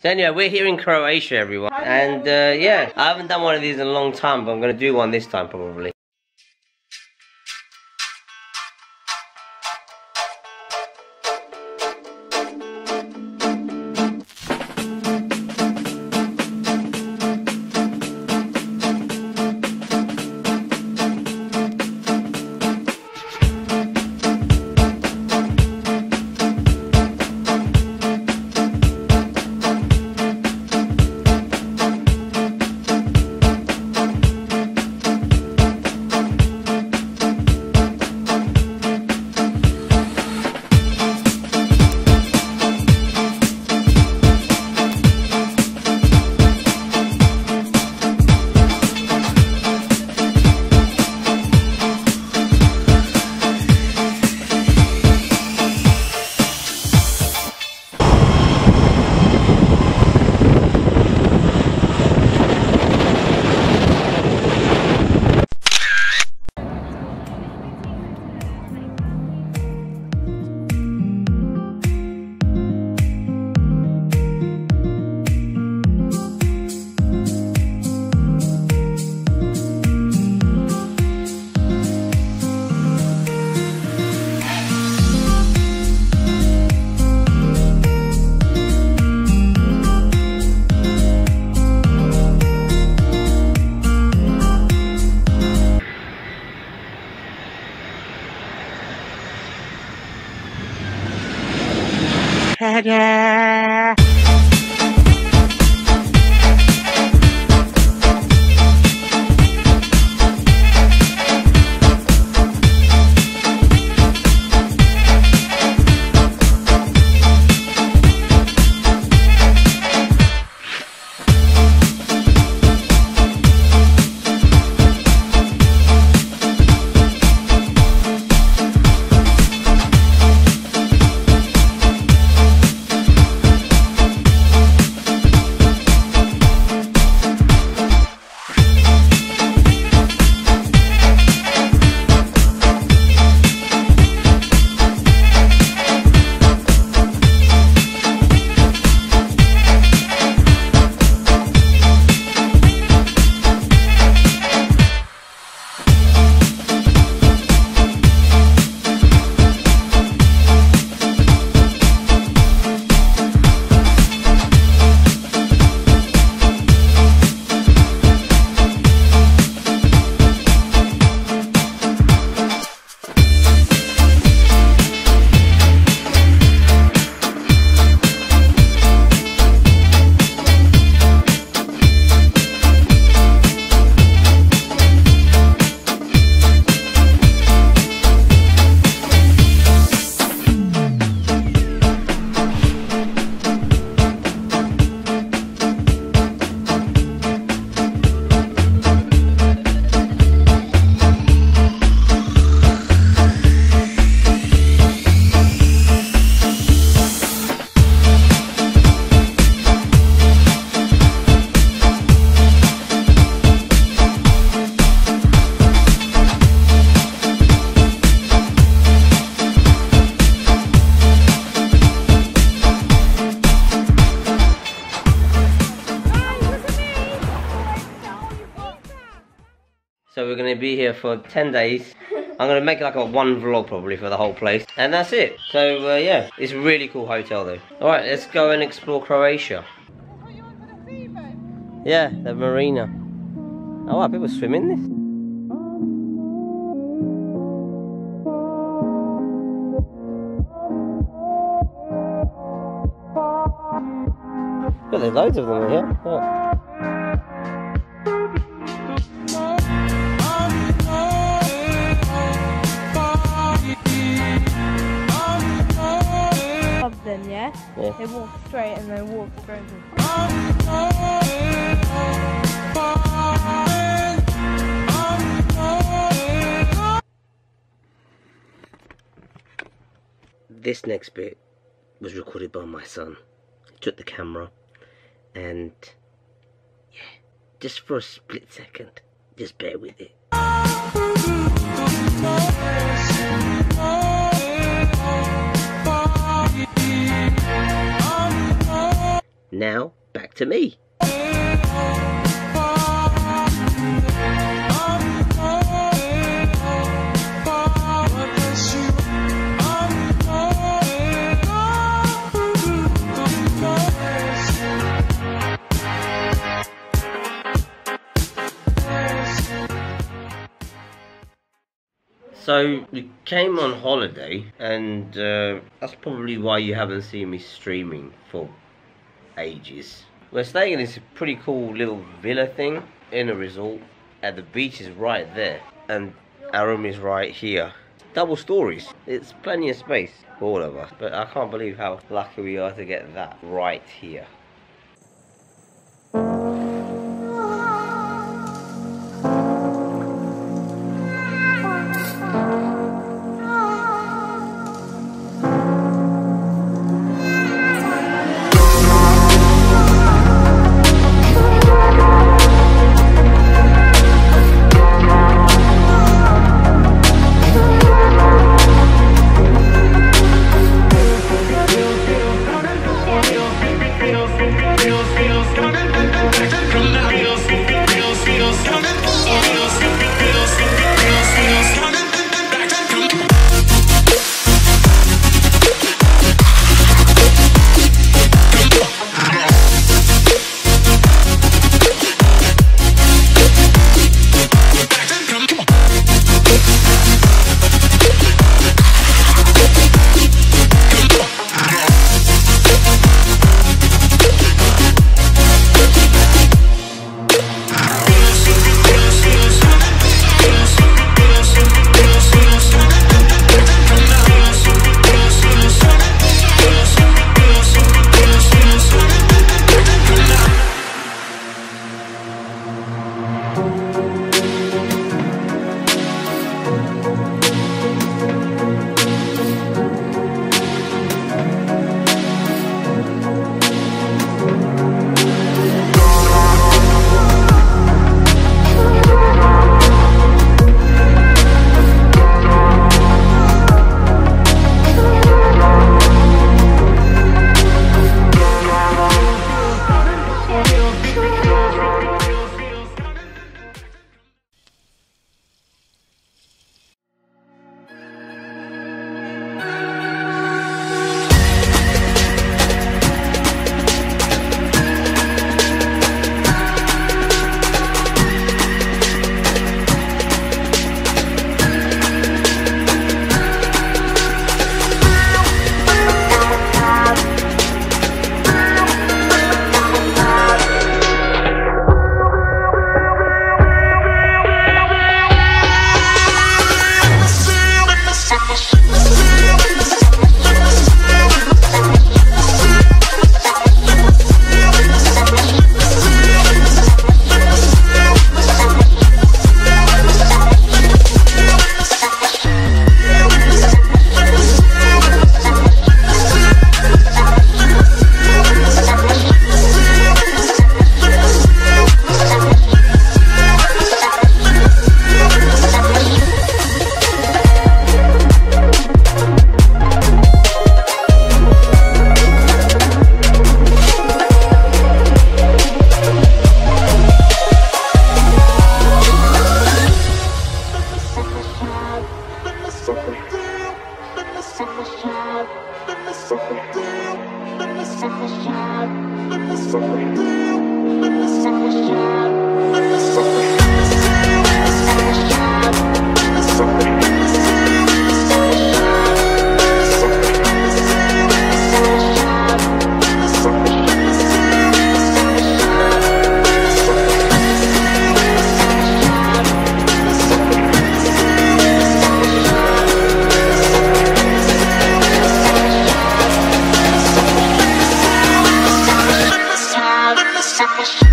So anyway, we're here in Croatia, everyone. And uh, yeah, I haven't done one of these in a long time, but I'm going to do one this time probably. So we're to be here for 10 days. I'm to make like a one vlog probably for the whole place. And that's it. So uh, yeah, it's a really cool hotel though. Alright, let's go and explore Croatia. Yeah, the marina. Oh wow, people swim in this? Yeah, there's loads of them here. Yeah. They walk straight and they walk straight. this next bit was recorded by my son. He took the camera and yeah, just for a split second, just bear with it. Back to me. So we came on holiday, and uh, that's probably why you haven't seen me streaming for ages. We're staying in this pretty cool little villa thing in a resort, and the beach is right there, and our room is right here. Double stories. It's plenty of space for all of us, but I can't believe how lucky we are to get that right here. summer shine, in the summer deal, in the summer shine, in the summer deal, in the summer shine, in the summer Summer.